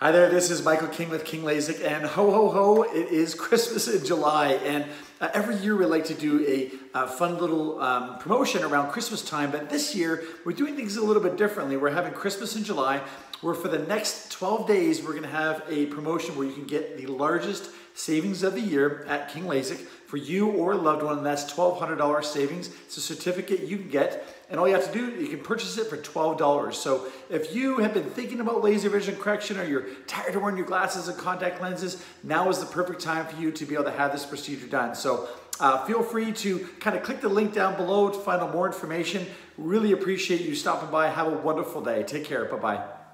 Hi there, this is Michael King with King LASIK, and ho ho ho, it is Christmas in July. And uh, every year we like to do a fun little um, promotion around Christmas time, but this year we're doing things a little bit differently. We're having Christmas in July, where for the next 12 days we're gonna have a promotion where you can get the largest savings of the year at King LASIK for you or a loved one. That's $1,200 savings. It's a certificate you can get, and all you have to do, you can purchase it for $12. So if you have been thinking about laser vision correction or you're tired of wearing your glasses and contact lenses, now is the perfect time for you to be able to have this procedure done. So uh, feel free to kind of click the link down below to find out more information. Really appreciate you stopping by. Have a wonderful day. Take care. Bye-bye.